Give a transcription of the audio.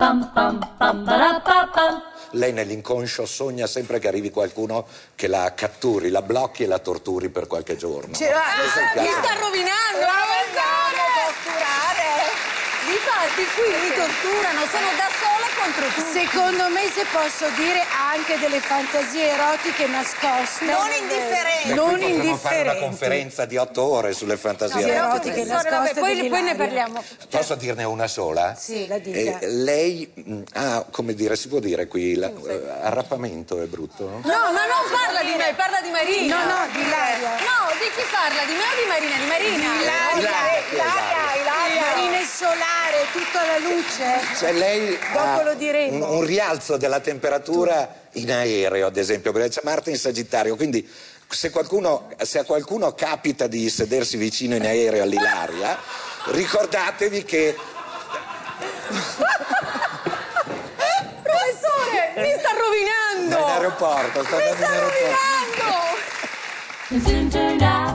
Pam pam pam parapapam. Lei nell'inconscio sogna sempre che arrivi qualcuno che la catturi, la blocchi e la torturi per qualche giorno. Ce l'ha- Questo è il Ah. Mi sta rovinando, professore! vogliamo torturare? Difatti qui mi torturano, sono da sola contro tutti. Secondo me, se posso dire, ha anche delle fantasie erotiche nascoste. Non indifferenti. Non potremmo fare una indifferenti. conferenza di otto ore sulle fantasie No, erotiche. erotiche Professore, vabbè, nascoste poi, poi ne parliamo. Posso dirne una sola? Sì, la dica. Eh, lei mh, ha, come dire, si può dire qui, la- eh, arrappamento è brutto? No, ma non parla di me, parla di Marina. No, no, di Ilaria. No, di chi parla? Di me o di Marina? Di Marina. Ilaria, Ilaria, Ilaria, Marina è solare, tutta la luce. Cioè lei Dopo ha lo diremo. Un, un rialzo della temperatura in aereo, ad esempio, perché c'è Marte in Sagittario, quindi se, qualcuno, se a qualcuno capita di sedersi vicino in aereo all'Ilaria, ricordatevi che Professore, mi sta rovinando. è in aeroporto, sta Mi andando in sta rovinando.